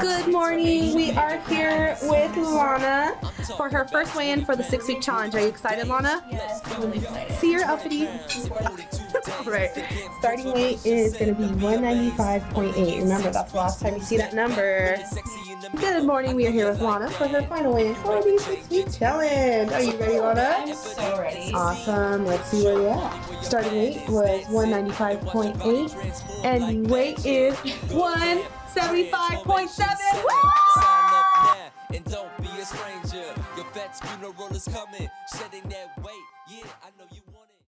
Good morning. We are here with Lana for her first weigh-in for the six-week challenge. Are you excited, Lana? Yes, I'm really excited. See your uppity. All right. Starting weight is going to be 195.8. Remember, that's the last time you see that number. Good morning. We are here with Lana for her final weigh-in for the six-week challenge. Are you ready, Lana? I'm so ready. Awesome. Let's see where you're at. Starting weight was 195.8, and weight is 175.7. Sign and don't be a stranger. Your vet's funeral is coming, shedding that weight. Yeah, I know you.